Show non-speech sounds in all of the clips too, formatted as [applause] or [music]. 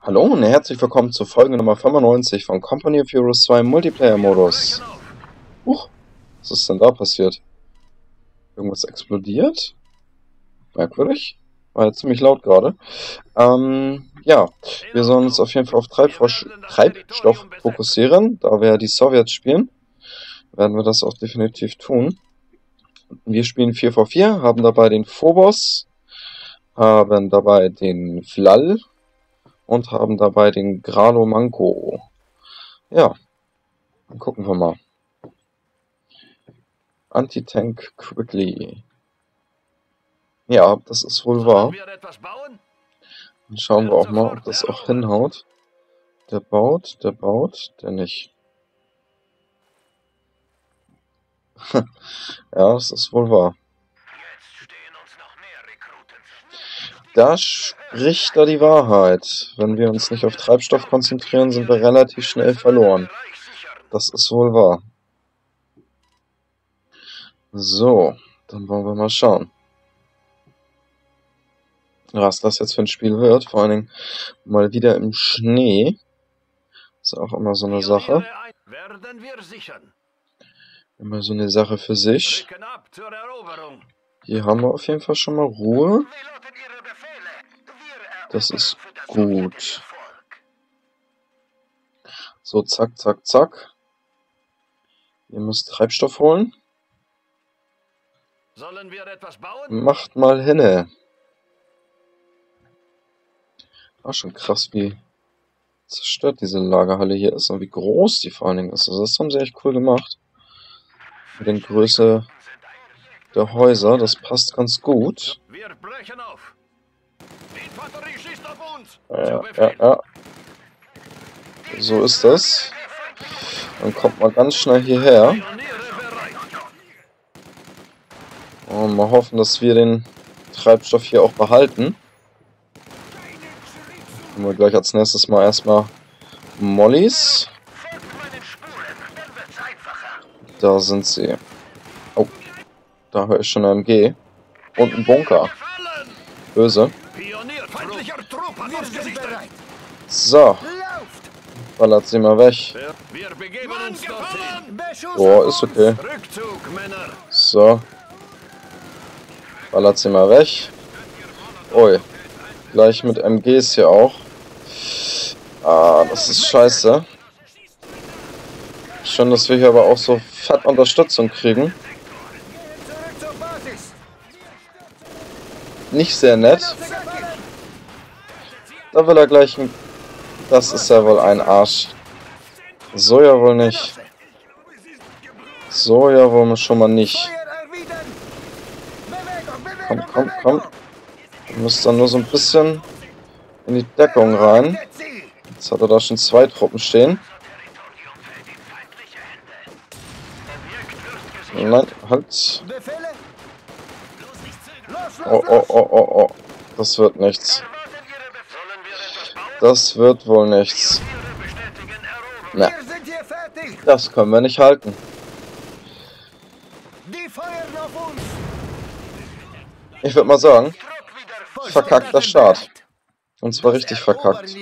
Hallo und herzlich willkommen zur Folge Nummer 95 von Company of Heroes 2 Multiplayer-Modus. Huch, was ist denn da passiert? Irgendwas explodiert? Merkwürdig. War ja ziemlich laut gerade. Ähm, ja, wir sollen uns auf jeden Fall auf Treibstoff, Treibstoff fokussieren. Da wir ja die Sowjets spielen, werden wir das auch definitiv tun. Wir spielen 4v4, haben dabei den Phobos, haben dabei den Flall und haben dabei den Gralo Manco. Ja, dann gucken wir mal. Anti-Tank Quickly. Ja, das ist wohl wahr. Dann schauen wir auch mal, ob das auch hinhaut. Der baut, der baut, der nicht. [laughs] ja, das ist wohl wahr. Da spricht da die Wahrheit. Wenn wir uns nicht auf Treibstoff konzentrieren, sind wir relativ schnell verloren. Das ist wohl wahr. So, dann wollen wir mal schauen. Was das jetzt für ein Spiel wird, vor allen Dingen mal wieder im Schnee. Ist auch immer so eine Sache. Immer so eine Sache für sich. Hier haben wir auf jeden Fall schon mal Ruhe. Das ist gut. So, zack, zack, zack. Ihr müsst Treibstoff holen. Macht mal hinne. Auch schon krass, wie zerstört diese Lagerhalle hier ist und wie groß die vor allen Dingen ist. Also das haben sie echt cool gemacht. Mit der Größe der Häuser, das passt ganz gut. Wir brechen auf. Ja, ja, ja. So ist das. Dann kommt man ganz schnell hierher. Und mal hoffen, dass wir den Treibstoff hier auch behalten. Nehmen wir gleich als nächstes mal erstmal Mollys. Da sind sie. Oh, da höre ich schon ein MG. Und ein Bunker. Böse. So. Ballert sie mal weg. Oh, ist okay. So. Ballert sie mal weg. Ui. Gleich mit MGs hier auch. Ah, das ist scheiße. Schön, dass wir hier aber auch so fett Unterstützung kriegen. Nicht sehr nett. Da will er gleich ein... Das ist ja wohl ein Arsch. So ja wohl nicht. So ja wohl schon mal nicht. Komm, komm, komm. Du musst dann nur so ein bisschen in die Deckung rein. Jetzt hat er da schon zwei Truppen stehen. Nein, halt. Oh, oh, oh, oh, oh. Das wird nichts. Das wird wohl nichts. Na, das können wir nicht halten. Ich würde mal sagen, verkackter Start. Und zwar richtig verkackt.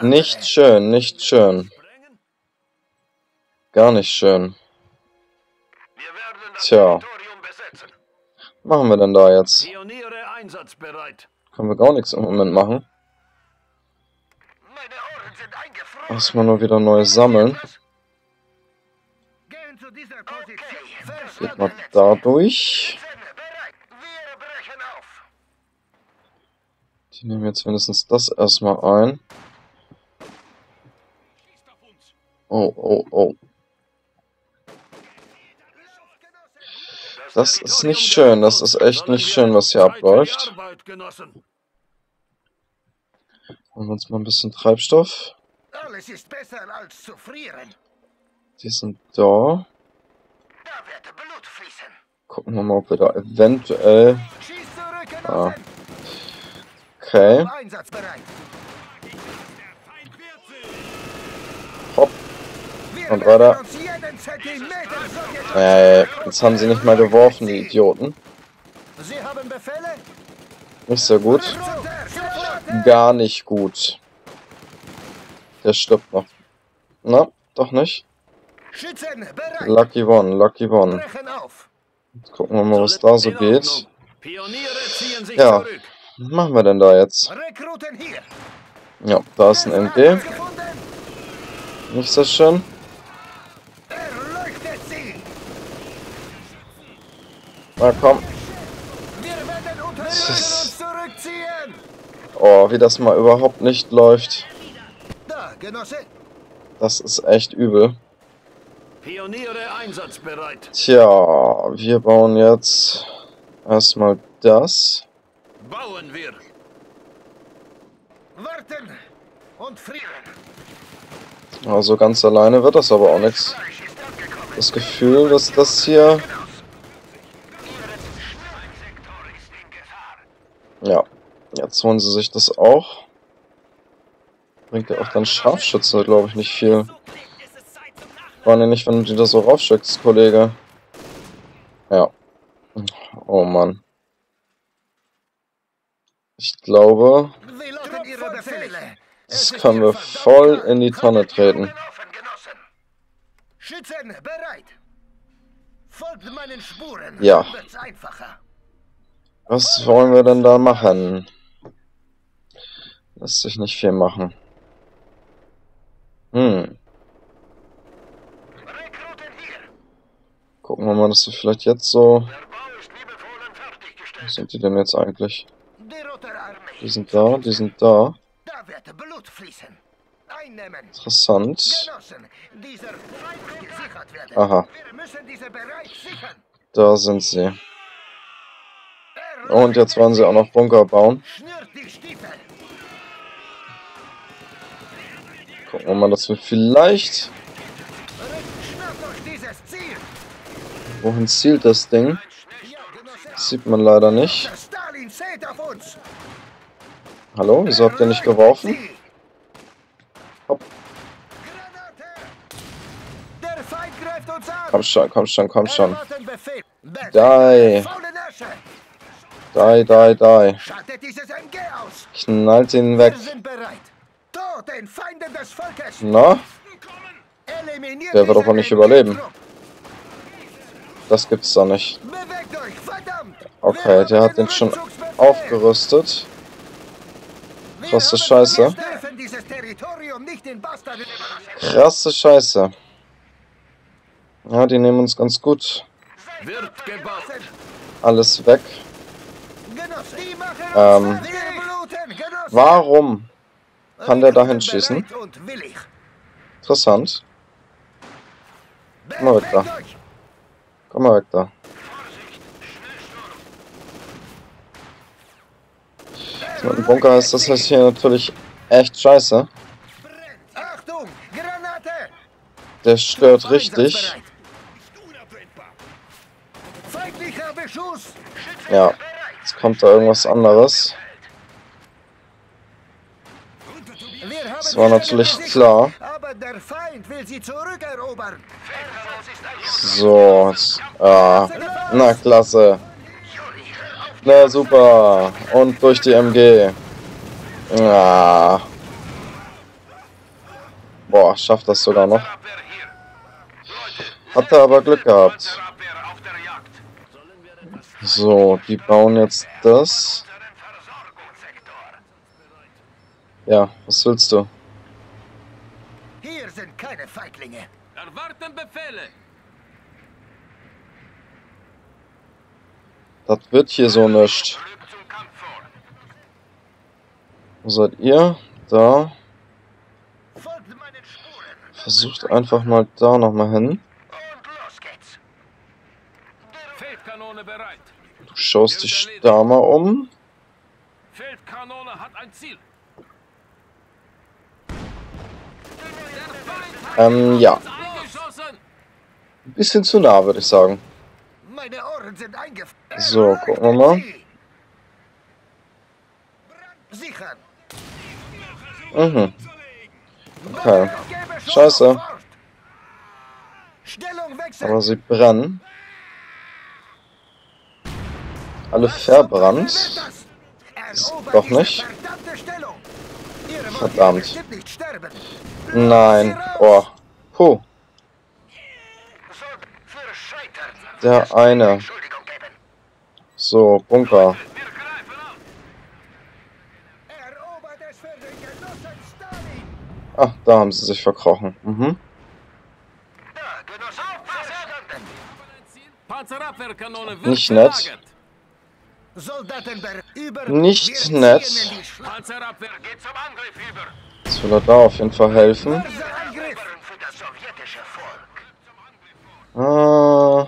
Nicht schön, nicht schön. Gar nicht schön. Tja. Was machen wir denn da jetzt? Können wir gar nichts im Moment machen. Erstmal nur wieder neu sammeln. Geht mal da durch. Die nehmen jetzt wenigstens das erstmal ein. Oh, oh, oh. Das ist nicht schön, das ist echt nicht schön, was hier abläuft. Holen wir uns mal ein bisschen Treibstoff. Die sind da. Gucken wir mal, ob wir da eventuell... Ah. Okay. Hopp. Und weiter. Äh, jetzt haben sie nicht mal geworfen, die Idioten. Nicht sehr gut. Gar nicht gut. Der stirbt noch. Na, doch nicht. Lucky One, Lucky One. Jetzt gucken wir mal, was da so geht. Ja, was machen wir denn da jetzt? Ja, da ist ein MG. Nicht so schön. Na komm. Oh, wie das mal überhaupt nicht läuft. Das ist echt übel. Tja, wir bauen jetzt erstmal das. Bauen wir. Warten und frieren. Also ganz alleine wird das aber auch nichts. Das Gefühl, dass das hier... Ja, jetzt holen sie sich das auch. Bringt ja auch dann Scharfschütze, glaube ich, nicht viel. War ja nicht, wenn du die da so raufschickst, Kollege. Ja. Oh Mann. Ich glaube, das können wir voll in die Tonne treten. Ja. Was wollen wir denn da machen? Lässt sich nicht viel machen. Hm. Gucken wir mal, dass wir vielleicht jetzt so... Was sind die denn jetzt eigentlich? Die sind da, die sind da. Interessant. Aha. Da sind sie. Und jetzt wollen sie auch noch Bunker bauen. Gucken wir mal, dass wir vielleicht... Wohin zielt das Ding? Das sieht man leider nicht. Hallo, wieso habt ihr nicht geworfen? Hopp. Komm schon, komm schon, komm schon. Die. Die, die, die. Knallt ihn weg. Na? Der wird aber nicht überleben. Das gibt's da nicht. Okay, der hat den schon aufgerüstet. Krasse Scheiße. Krasse Scheiße. Ja, die nehmen uns ganz gut. Alles weg. Ähm, warum kann der da hinschießen? Interessant. Komm mal weg da. Komm mal weg da. mit dem Bunker ist das heißt hier natürlich echt scheiße. Der stört richtig. Ja, jetzt kommt da irgendwas anderes. Das war natürlich klar. So, ah, na klasse. Na super. Und durch die MG. Ah. Boah, schafft das sogar noch. Hat er aber Glück gehabt. So, die bauen jetzt das. Ja, was willst du? Hier sind keine Feiglinge. Erwarten Befehle. Das wird hier so nicht. Wo seid ihr? Da. Versucht einfach mal da nochmal hin. Du schaust dich da mal um. Ähm, ja. Ein bisschen zu nah, würde ich sagen. So, gucken wir mal. Mhm. Okay. Scheiße. Aber sie brennen. Alle verbrannt. Doch nicht. Verdammt. Nein. Oh. Puh. Der eine. So, Bunker. Ah, da haben sie sich verkrochen. Mhm. Nicht nett. Nicht nett. Jetzt will er da auf jeden Fall helfen. Ah.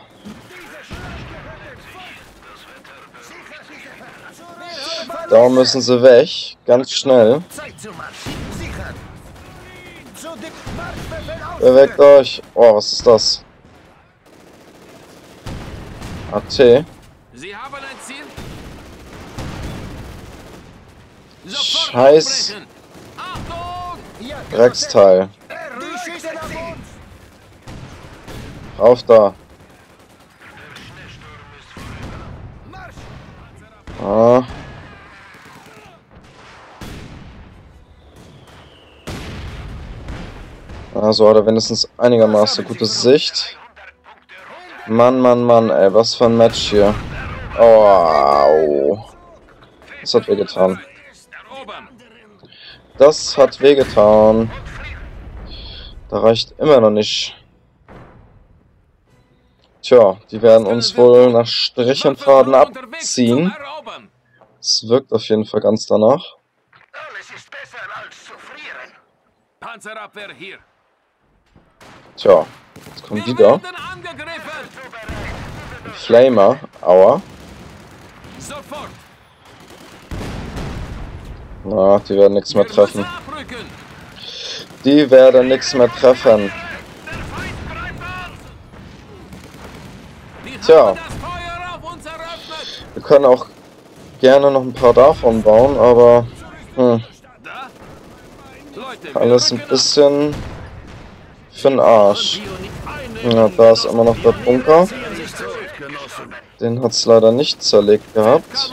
Da müssen sie weg. Ganz schnell. Bewegt euch. Oh, was ist das? AT. Sie haben ein Ziel. Scheiß. Drecksteil. Auf da. Ah. Also hat er wenigstens einigermaßen gute Sicht. Mann, Mann, Mann, ey, was für ein Match hier. Oh, au. Das hat wehgetan. Das hat wehgetan. Da reicht immer noch nicht. Tja, die werden uns wohl nach Strich und Faden abziehen. Es wirkt auf jeden Fall ganz danach. Tja, jetzt kommt wieder. Flamer, aua. Na, die werden nichts mehr treffen. Die werden nichts mehr treffen. Tja. Wir können auch gerne noch ein paar davon bauen, aber... Hm, alles ein bisschen für den Arsch. Ja, da ist immer noch der Bunker. Den hat es leider nicht zerlegt gehabt.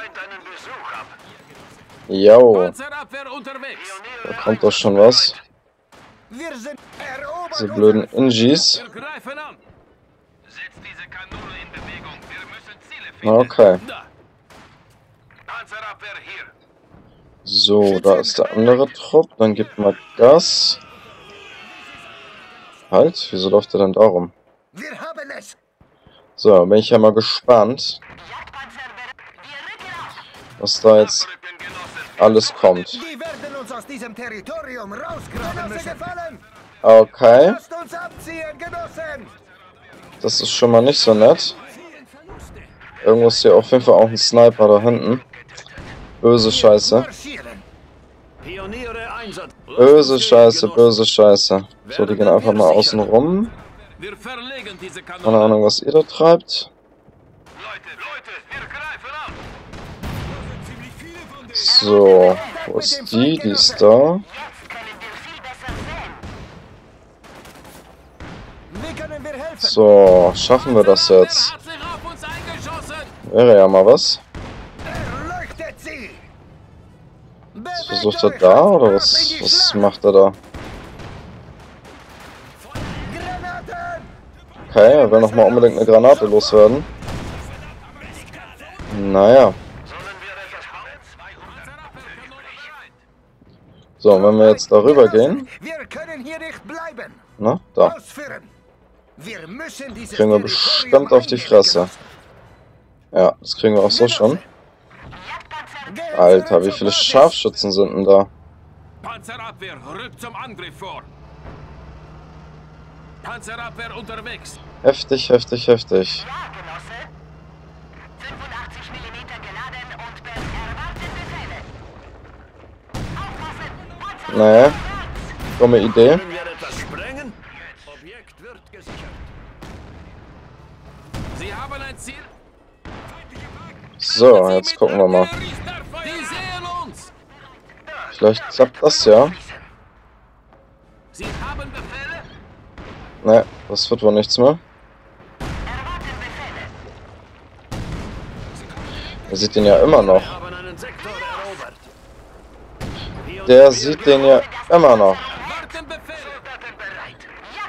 Jo. Da kommt doch schon was. Diese blöden Ingis. Okay. So, da ist der andere Trupp. Dann gibt mal Gas. Halt, wieso läuft er dann darum? So, bin ich ja mal gespannt, was da jetzt alles kommt. Okay. Das ist schon mal nicht so nett. Irgendwo ist hier auf jeden Fall auch ein Sniper da hinten. Böse Scheiße. Böse Scheiße, böse Scheiße. So, die gehen einfach mal außen rum. Keine Ahnung, was ihr da treibt. So, wo ist die? Die ist da. So, schaffen wir das jetzt? Wäre ja mal was. Was versucht er da oder was, was macht er da? Okay, er will nochmal unbedingt eine Granate loswerden. Naja. So, wenn wir jetzt darüber gehen. Na, da. Kriegen wir bestimmt auf die Fresse. Ja, das kriegen wir auch so schon. Alter, wie viele Scharfschützen sind denn da? Panzerabwehr, rückt zum Angriff vor. Panzerabwehr unterwegs. Heftig, heftig, heftig. Ja, Genosse. 85 mm geladen und erwartet Befehle. Nee. Dumme Idee. Können wir etwas sprengen? Objekt wird gesichert. Sie haben ein Ziel. So, jetzt gucken wir mal. Die sehen uns. Vielleicht klappt das ja. Sie haben Befehle. Nee, das wird wohl nichts mehr. Er sieht den ja immer noch. Wir haben einen Sektor erobert. Pioniere Der sieht den ja immer noch.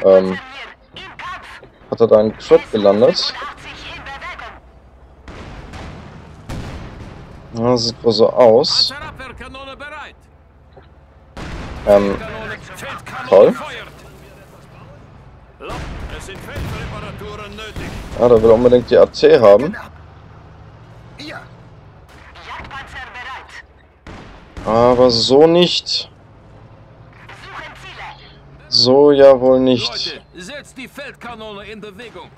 Ähm, hat er da einen Crit gelandet? Ja, sieht wohl so aus. Ähm, Toll. ja, der will unbedingt die AT haben. Aber so nicht. So ja wohl nicht. Leute, setzt die Feldkanone in Bewegung.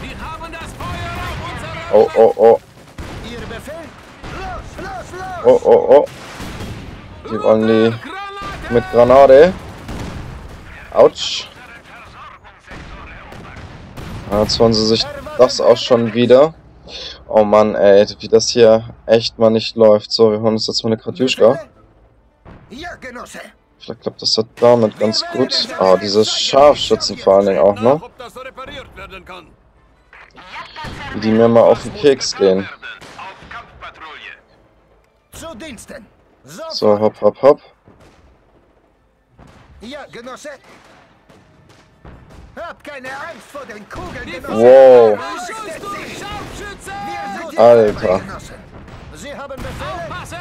Wir haben das Feuer auf Oh, oh, oh. Ihr Befehl? Los, los, los! Oh, oh, oh. Die wollen die mit Granate. Autsch. Jetzt wollen sie sich das auch schon wieder. Oh Mann, ey, wie das hier echt mal nicht läuft. So, wir holen uns jetzt mal eine Katjuschka. Vielleicht klappt das ja damit ganz gut. Ah, diese Scharfschützen vor allen Dingen auch, ne? Wie die mir mal auf den Keks gehen. So, hopp, hopp, hopp. Ja, Genosse. Habt keine Angst vor den Kugeln. Wow. Alter. Sie haben. Aufpassen.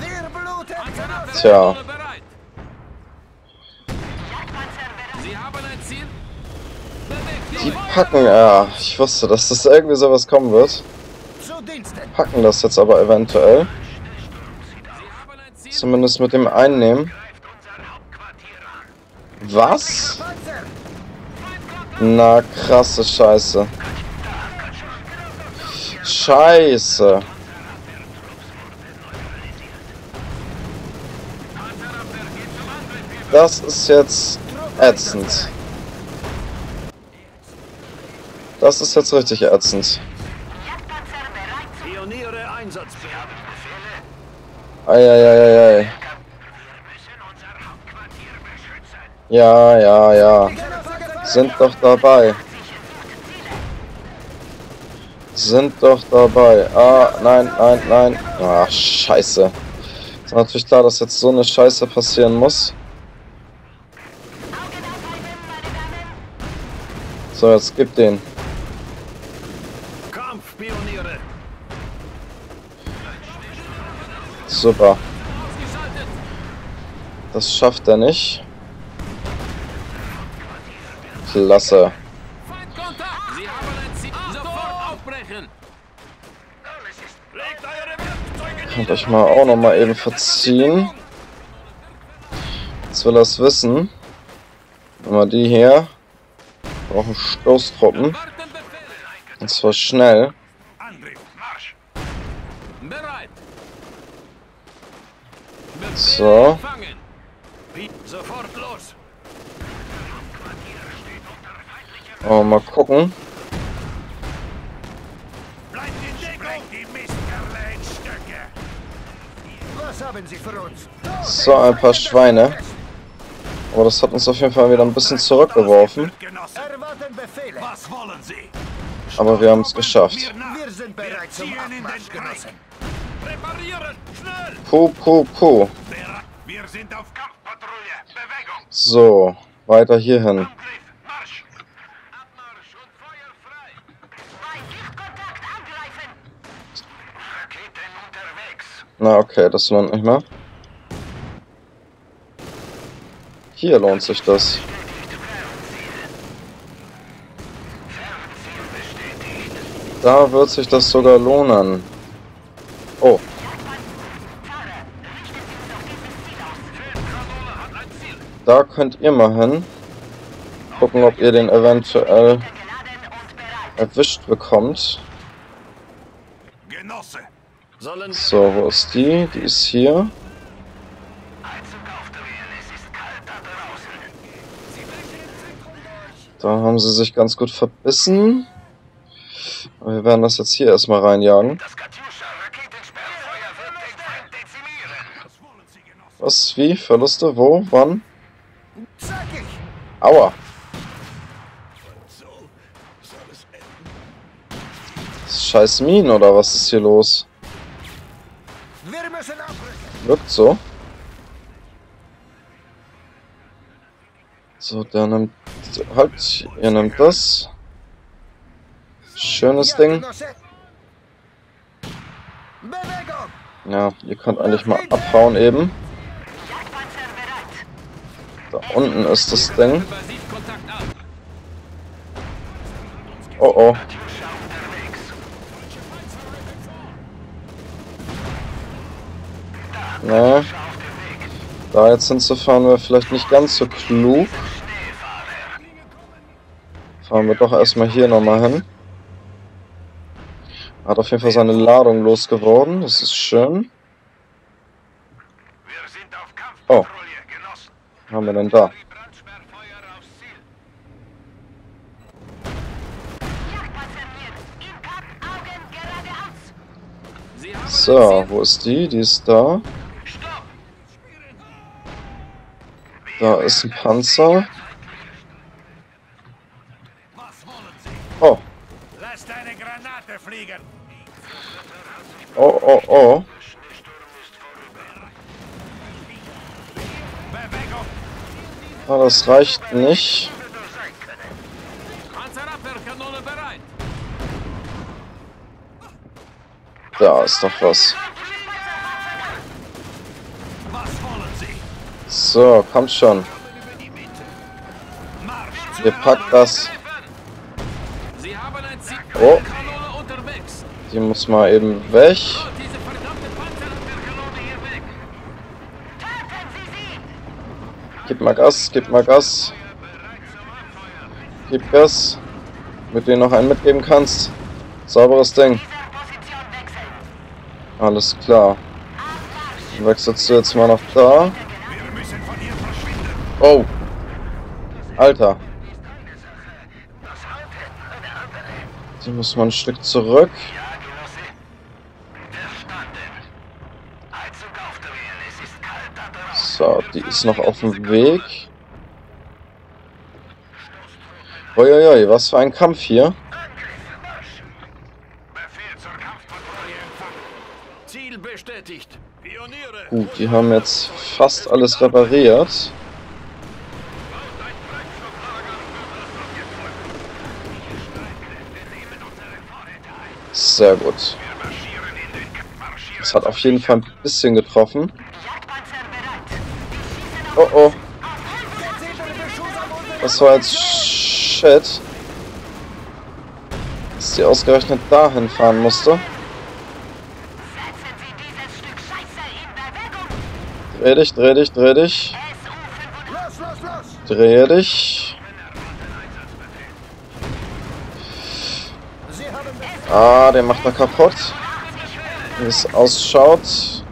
Wir bluten. Tja. Die packen, ja, ich wusste, dass das irgendwie sowas kommen wird. Packen das jetzt aber eventuell. Zumindest mit dem Einnehmen. Was? Na, krasse Scheiße. Scheiße. Das ist jetzt ätzend. Das ist jetzt richtig ätzend. Jagdpanzer bereit. Pioniere einsatzbereit. Eieieiei. Ja, ja, ja. Sind doch dabei. Sind doch dabei. Ah, nein, nein, nein. Ah, scheiße. Ist natürlich klar, dass jetzt so eine Scheiße passieren muss. So, jetzt gib den. Super. Das schafft er nicht. Klasse. Feindkontakt. Sie haben ein Ziel. Sofort aufbrechen. Legt eure Werkzeuge Könnt euch mal auch noch mal eben verziehen. Jetzt will es wissen. Nehmen wir die hier. Brauchen Stoßtruppen. Und zwar schnell. So. Sofort los. Oh, mal gucken. Bleibt in Deckung. Die Mistkerle in Stücke. Was haben Sie für uns? So, ein paar Schweine. Aber das hat uns auf jeden Fall wieder ein bisschen zurückgeworfen. Aber wir haben es geschafft. Puh, puh, puh. So, weiter hierhin. Angriff. Marsch. Abmarsch und Feuer frei. Bei Sichtkontakt angreifen. Raketen unterwegs. Na, okay, das lohnt nicht mehr. Hier lohnt sich das. Da wird sich das sogar lohnen. Oh, da könnt ihr mal hin. Gucken, ob ihr den eventuell erwischt bekommt. Sollen So, wo ist die? Die ist hier. Da haben sie sich ganz gut verbissen. Wir werden das jetzt hier erstmal reinjagen. Was? Wie? Verluste? Wo? Wann? Aua! Scheiß Minen oder was ist hier los? Wirkt so. So, der nimmt. Halt, ihr nimmt das. Schönes Ding. Ja, ihr könnt eigentlich mal abhauen eben. Da unten ist das Ding. Oh oh. Nee. Da jetzt hinzufahren wäre vielleicht nicht ganz so klug. Fahren wir doch erstmal hier nochmal hin. Hat auf jeden Fall seine Ladung losgeworden. Das ist schön. Oh. Was haben wir denn da? So, wo ist die? Die ist da. Da ist ein Panzer. Oh, Lass deine Granate fliegen. oh, oh, oh. Ah, das reicht nicht. Da ist doch. Was wollen Sie? So, kommt schon. Ihr packt das. Oh. Die muss mal eben weg. Gib mal Gas, gib mal Gas. Gib Gas. Mit denen noch einen mitgeben kannst. Sauberes Ding. Alles klar. Wechselst du jetzt mal nach da. Wir müssen von hier verschwinden. Oh. Alter. Die muss man ein Stück zurück. So, die ist noch auf dem Weg. Uiuiui, was für ein Kampf hier. Gut, die haben jetzt fast alles repariert. Sehr gut. Das hat auf jeden Fall ein bisschen getroffen. Oh oh, das war jetzt Shit. Dass die ausgerechnet dahin fahren musste. Sie. Dreh dich, dreh dich, dreh dich. SU-5 Los, los, los! Dreh dich. Sie haben Befehl! Ah, der macht er kaputt. Wie es ausschaut.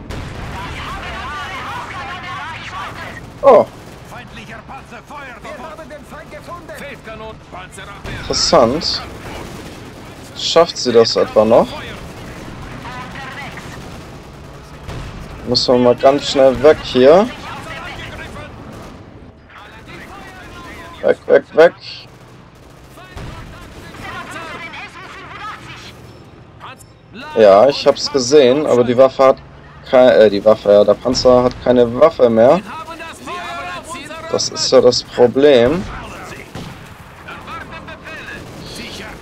Oh, interessant. Schafft sie das etwa noch? Müssen wir mal ganz schnell weg hier. Weg, weg, weg. Panzer. Ja, ich hab's gesehen, aber die Waffe hat keine, äh, die Waffe, ja, der Panzer hat keine Waffe mehr. Das ist ja das Problem.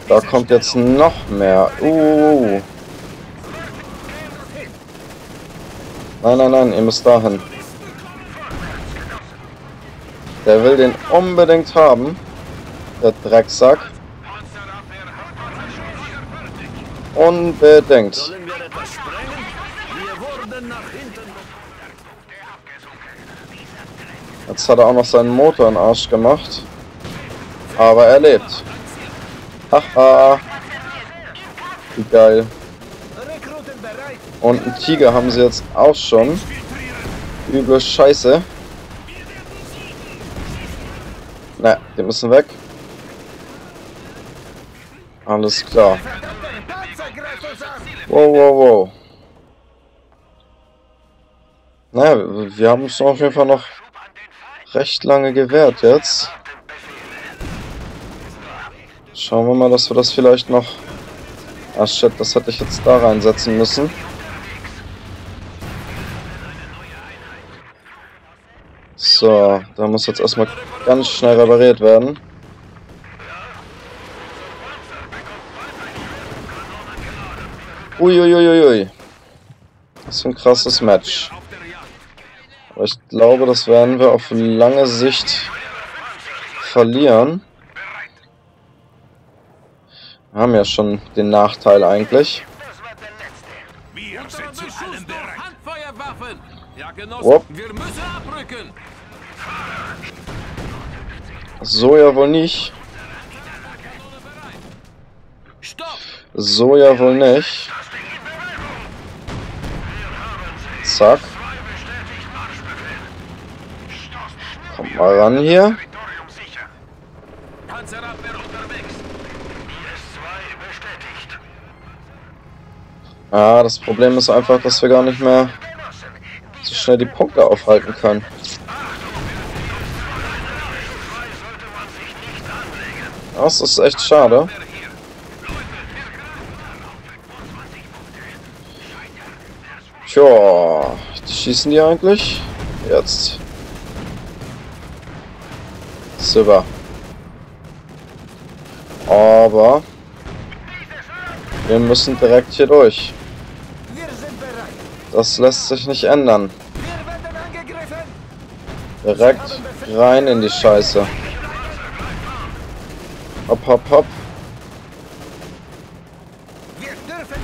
Da kommt jetzt noch mehr. Uh. Nein, nein, nein, ihr müsst dahin. Der will den unbedingt haben. Der Drecksack. Unbedingt. Hinten. Jetzt hat er auch noch seinen Motor in den Arsch gemacht. Aber er lebt. Haha. Wie geil. Und einen Tiger haben sie jetzt auch schon. Üble Scheiße. Na, die müssen weg. Alles klar. Wow, wow, wow. Naja, wir- haben uns auf jeden Fall noch recht lange gewehrt jetzt. Schauen wir mal, dass wir das vielleicht noch... Ah shit, das hätte ich jetzt da reinsetzen müssen. So, da muss jetzt erstmal ganz schnell repariert werden. Uiuiuiui. Das ist ein krasses Match. Aber ich glaube, das werden wir auf lange Sicht verlieren. Wir haben ja schon den Nachteil eigentlich. Wop. So ja wohl nicht. So ja wohl nicht. Zack. Kommt mal ran hier. Territorium sicher. Panzerabwehr unterwegs. IS-2 bestätigt. Ja, das Problem ist einfach, dass wir gar nicht mehr so schnell die Punkte aufhalten können. Das ist echt schade. Tja, schießen die eigentlich? Jetzt. Super. Aber wir müssen direkt hier durch. Das lässt sich nicht ändern. Direkt rein in die Scheiße. Hopp, hopp, hopp.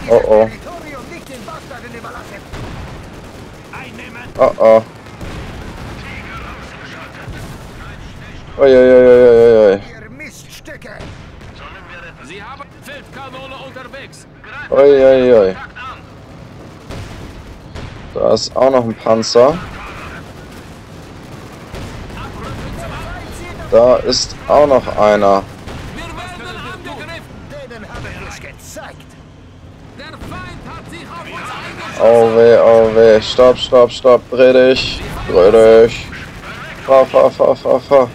Oh, oh. Territorium nicht den Bastarden überlassen! Einnehmen. Oh oh. Uiuiuiuiui. Sie haben Feldkanone unterwegs. Uiuiui. Da ist auch noch ein Panzer. Da ist auch noch einer. Wir werden angegriffen. Denen haben wir's gezeigt! Der Feind hat sich auf uns eingeschossen. Oh weh, oh weh. Stopp, stopp, stopp. Dreh dich. Dreh dich. Fahr, fahr, fahr, fahr, fahr.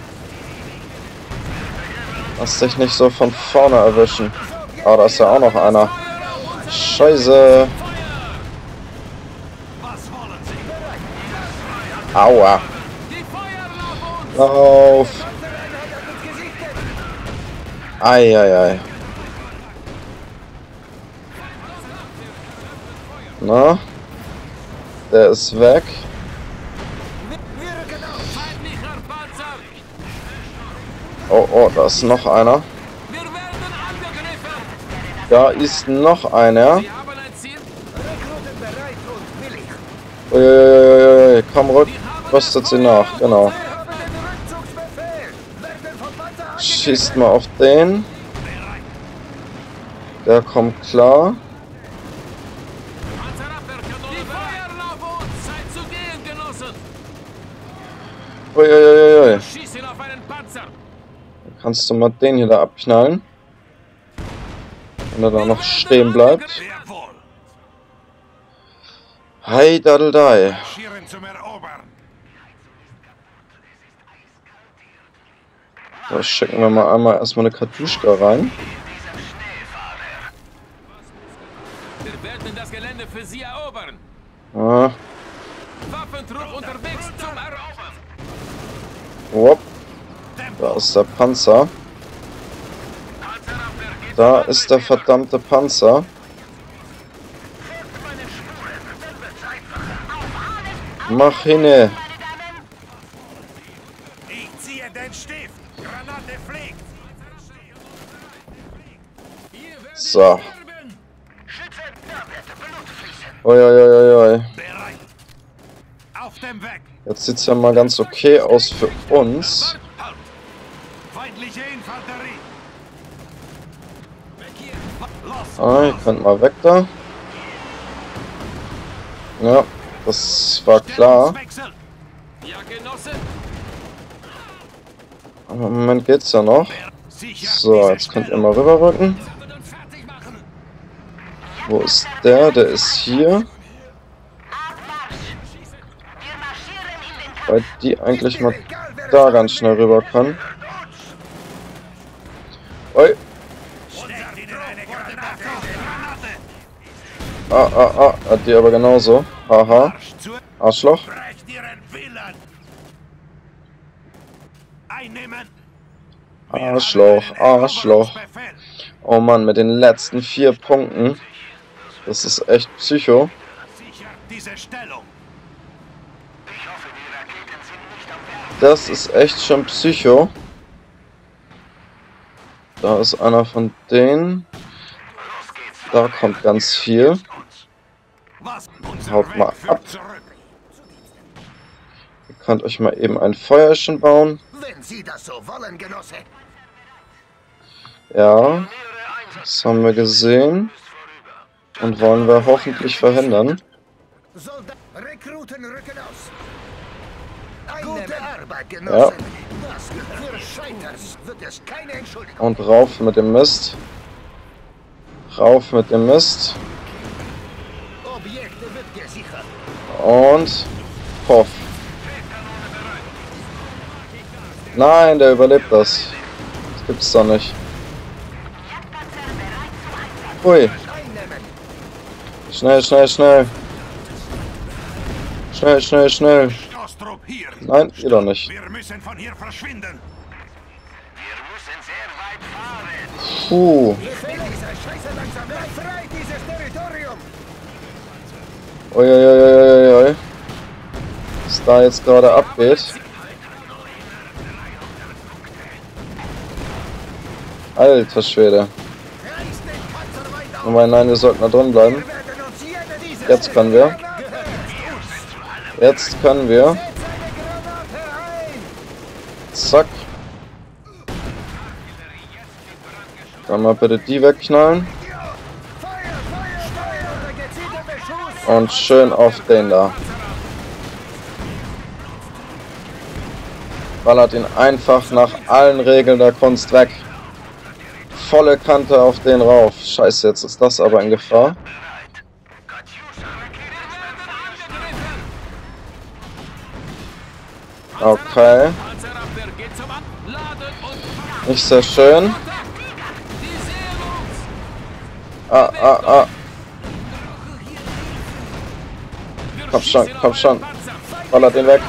Lass dich nicht so von vorne erwischen. Oh, da ist ja auch noch einer. Scheiße. Aua. Lauf. Eieiei. Na? Der ist weg. Oh, oh, da ist noch einer. Da ist noch einer. Uiuiuiui, komm rück. Rüstet sie nach, genau. Schießt mal auf den. Der kommt klar. Panzerabwehrkanone. Die Feuerlaufe uns. Zeit zu gehen, Genossen. Uiuiuiui. Schießen auf einen Panzer. Kannst du mal den hier da abknallen? Wenn er da noch stehen bleibt. Hi, Erobern. Da schicken wir mal einmal erstmal eine Kartuschka rein. Ist der Panzer. Da ist der verdammte Panzer. Mach hinne. Ich ziehe den Stift. Granate fliegt. So. Uiuiuiui. Bereit. Auf dem Weg. Jetzt sieht's ja mal ganz okay aus für uns. Ah, ihr könnt mal weg da. Ja, das war klar. Aber im Moment geht's ja noch. So, jetzt könnt ihr mal rüberrücken. Wo ist der? Der ist hier. Weil die eigentlich mal da ganz schnell rüber kann. Oi. Ah, ah, ah. Hat die aber genauso. Haha. Arschloch. Arschloch, Arschloch. Oh Mann, mit den letzten vier Punkten. Das ist echt Psycho. Das ist echt schon Psycho. Da ist einer von denen. Da kommt ganz viel. Haut mal ab. Zurück. Ihr könnt euch mal eben ein Feuerchen bauen. Wenn Sie das so wollen, Genosse. Ja, das haben wir gesehen. Und wollen wir hoffentlich verhindern. Ja. Und rauf mit dem Mist. Rauf mit dem Mist. Und Poff. Nein, der überlebt das. Das gibt's doch nicht. Hui. Schnell, schnell, schnell. Schnell, schnell, schnell. Nein, ihr doch nicht. Wir müssen von hier verschwinden. Puh. Uiuiuiuiui. Was da jetzt gerade abgeht. Alter Schwede. Oh mein, nein, wir sollten da drin bleiben. Jetzt können wir. Jetzt können wir. Zack. Dann mal bitte die wegknallen. Und schön auf den da. Ballert ihn einfach nach allen Regeln der Kunst weg. Volle Kante auf den rauf. Scheiße, jetzt ist das aber in Gefahr. Okay, nicht sehr schön. Ah, ah, ah. Komm schon, komm schon. Ballert ihn weg.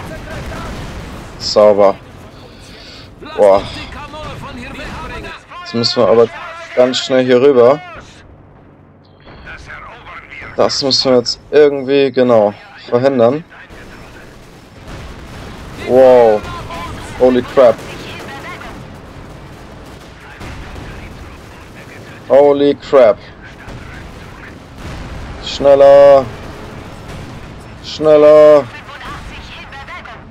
Sauber. Boah. Jetzt müssen wir aber ganz schnell hier rüber. Das müssen wir jetzt irgendwie, genau, verhindern. Wow. Holy crap. Holy crap. Schneller. Schneller. 85 in Bewegung.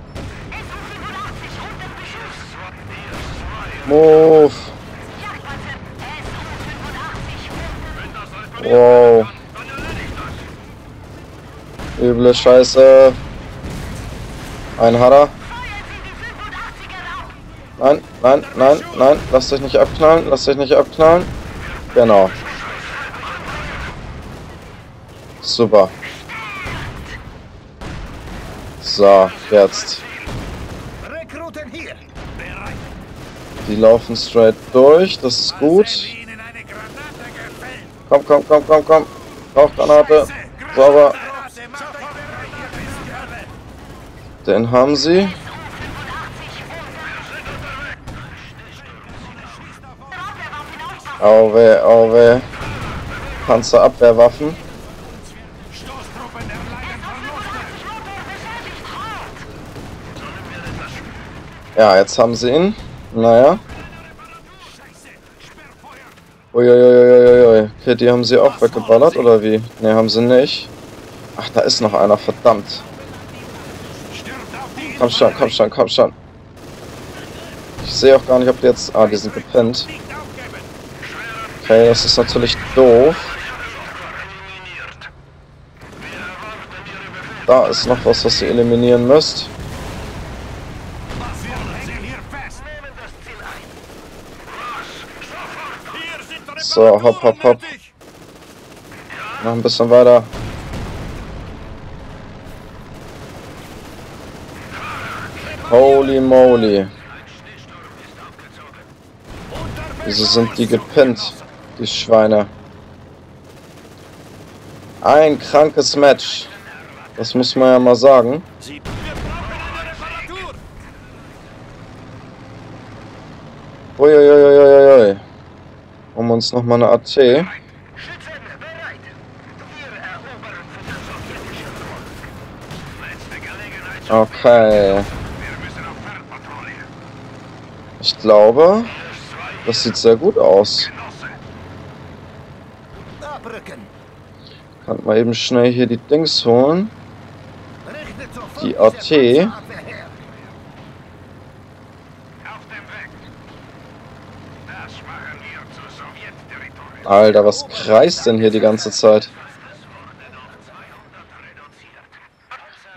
SU-85 unter Beschuss. Move. Jagdpanzer SU-85 unter Wow. Üble Scheiße. Ein Hadder. Feuern Sie die 85er auf. Nein, nein, nein, nein. Lasst euch nicht abknallen. Lasst euch nicht abknallen. Genau. Super. So, jetzt. Die laufen straight durch. Das ist gut. Komm, komm, komm, komm, komm. Rauchgranate. Sauber. Den haben sie. Auwe, auwe. Panzerabwehrwaffen. Stoßtruppen erleiden Verluste. Ja, jetzt haben sie ihn. Naja. Uiuiuiuiui. Okay, die haben sie auch weggeballert, oder wie? Ne, haben sie nicht. Ach, da ist noch einer, verdammt. Komm schon, komm schon, komm schon. Ich sehe auch gar nicht, ob die jetzt... Ah, die sind gepennt. Okay, das ist natürlich doof. Da ist noch was, was ihr eliminieren müsst. So, hopp, hopp, hopp. Noch ein bisschen weiter. Holy moly. Wieso sind die gepinnt, die Schweine? Ein krankes Match. Das muss man ja mal sagen. Uiuiuiuiui. Um uns noch mal eine AT. Schützen bereit. Wir erobern von der sowjetischen Front. Letzte Gelegenheit. Okay. Ich glaube, das sieht sehr gut aus. Kann mal eben schnell hier die Dings holen. Die AT. Panzerabwehr her. Auf dem Weg. Das machen wir zu Sowjetterritorium. Alter, was kreist denn hier die ganze Zeit?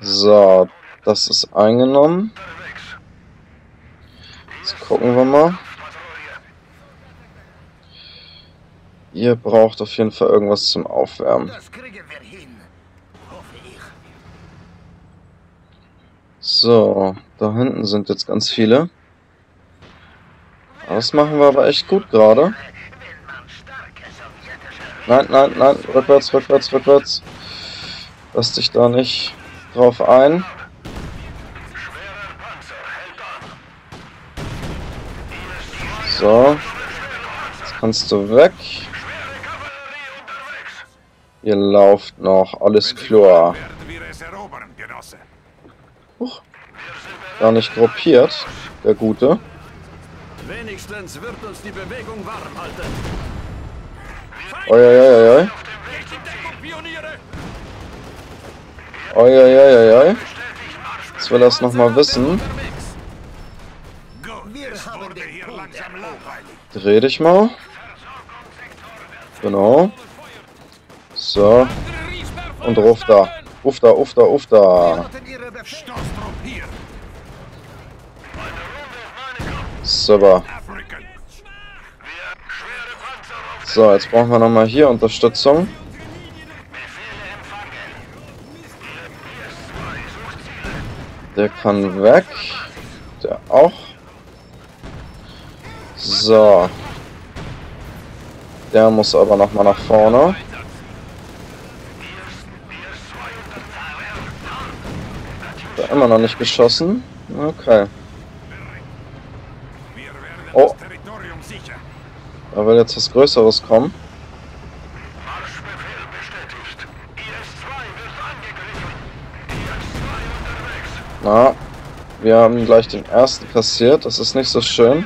So, das ist eingenommen. Jetzt gucken wir mal. Ihr braucht auf jeden Fall irgendwas zum Aufwärmen. So, da hinten sind jetzt ganz viele. Das machen wir aber echt gut gerade. Will man starke sowjetische Nein, nein, nein, rückwärts, rückwärts, rückwärts. Lass dich da nicht drauf ein. schwerer Panzer hält an. So. Jetzt kannst du weg. Schwere Kavallerie unterwegs. Ihr lauft noch, alles klar. Genosse. Gar nicht gruppiert, der Gute. Wenigstens wird uns die Bewegung warm halten. Uiuiuiui. Nicht in Deckung, Pioniere! Uiuiuiui. Jetzt will er es nochmal wissen. Dreh dich mal. Genau. So. Und ruf da. Ruf da, ruf da, ruf da. Super. So, jetzt brauchen wir nochmal hier Unterstützung. Befehle empfangen. PS2 sucht Ziele. Der kann weg. Der auch. So. Der muss aber nochmal nach vorne. Da immer noch nicht geschossen. Okay. Da will jetzt was Größeres kommen. Marschbefehl bestätigt. IS-2 wird angegriffen. IS-2 unterwegs. Na, wir haben gleich den ersten kassiert. Das ist nicht so schön.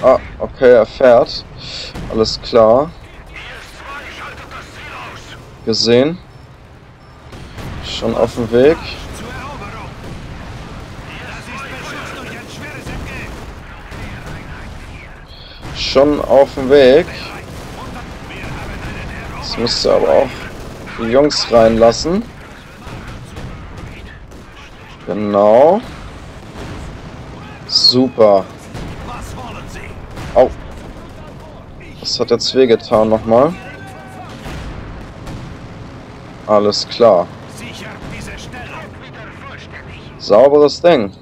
Ah, okay, er fährt. Alles klar. IS-2 schaltet das Ziel aus. Gesehen. Schon auf dem Weg. Zur Eroberung. Das ist beschützt durch ein schweres MG. Schon auf dem Weg. Jetzt müsst ihr aber auch die Jungs reinlassen. Genau. Super. Au. Das hat jetzt wehgetan nochmal. Alles klar. Sauberes Ding.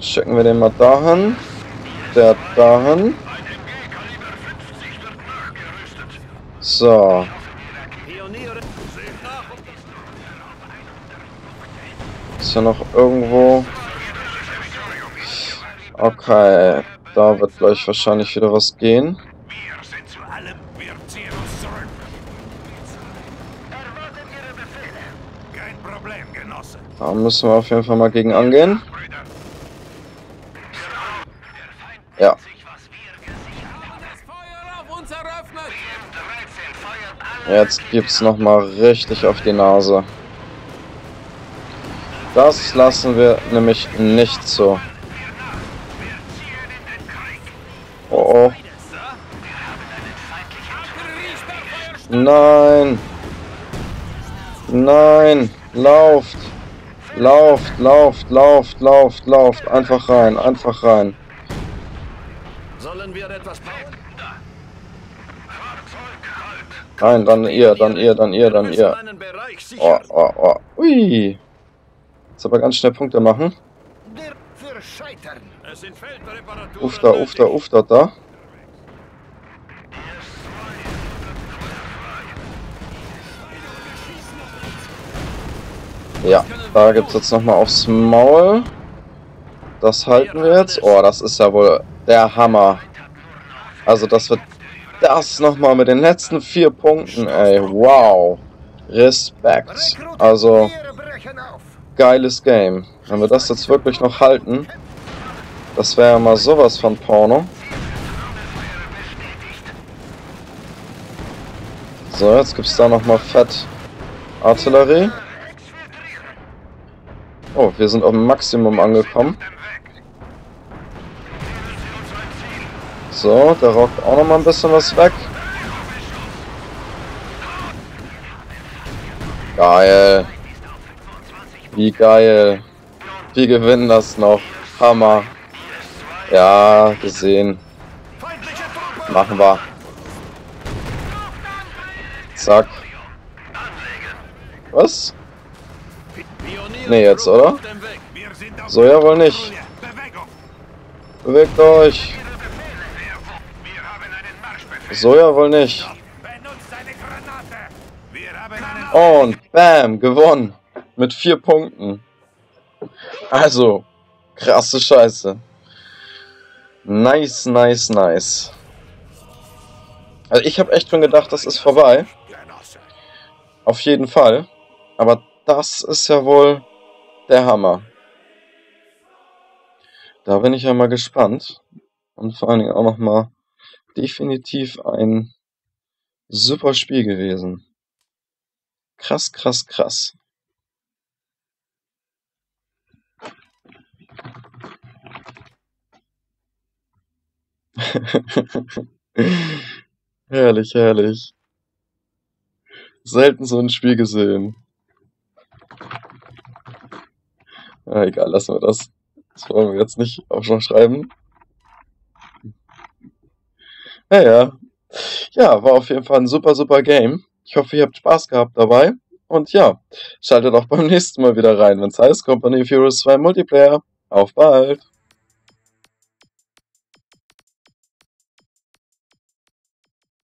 Schicken wir den mal dahin. Der dahin. So. Ist ja noch irgendwo. Okay. Da wird gleich wahrscheinlich wieder was gehen. Da müssen wir auf jeden Fall mal gegen angehen. Jetzt gibt's noch mal richtig auf die Nase. Das lassen wir nämlich nicht so. Oh oh. Nein. Nein. Lauft. Lauft, lauft, lauft, lauft, lauft. Einfach rein, einfach rein. Sollen wir etwas bauen? Nein, dann ihr, dann ihr, dann ihr, dann ihr. Oh, oh, oh. Ui. Jetzt aber ganz schnell Punkte machen. Uff da, uff da, uff da, da. Ja, da gibt's jetzt nochmal aufs Maul. Das halten wir jetzt. Oh, das ist ja wohl der Hammer. Also das wird das nochmal mit den letzten vier Punkten, ey. Wow. Respekt. Also, geiles Game. Wenn wir das jetzt wirklich noch halten, das wäre ja mal sowas von Porno. So, jetzt gibt's da nochmal Fett Artillerie. Oh, wir sind auf dem Maximum angekommen. So, da rockt auch nochmal ein bisschen was weg. Geil. Wie geil. Wir gewinnen das noch. Hammer. Ja, gesehen. Machen wir. Zack. Was? Nee, jetzt, oder? So ja wohl nicht. Bewegt euch. Wir haben einen Marschbefehl. So ja wohl nicht. Und bam, gewonnen. Mit vier Punkten. Also, krasse Scheiße. Nice, nice, nice. Also ich habe echt schon gedacht, das ist vorbei. Auf jeden Fall. Aber das ist ja wohl der Hammer. Da bin ich ja mal gespannt. Und vor allen Dingen auch nochmal definitiv ein super Spiel gewesen. Krass, krass, krass. [laughs] herrlich, herrlich. Selten so ein Spiel gesehen. Ja, egal, lassen wir das. Das wollen wir jetzt nicht auch schreiben. Naja. Ja, war auf jeden Fall ein super, super Game. Ich hoffe, ihr habt Spaß gehabt dabei. Und ja, schaltet auch beim [laughs] nächsten Mal wieder rein, wenn es heißt Company Heroes 2 Multiplayer. Auf bald!